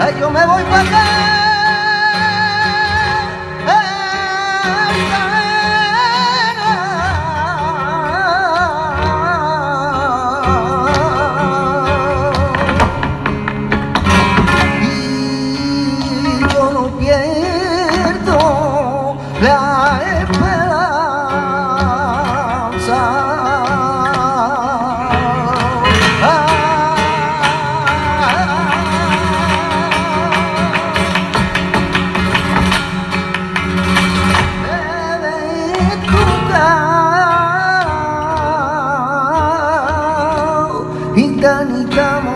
Ay, yo me voy para acá. 但你却没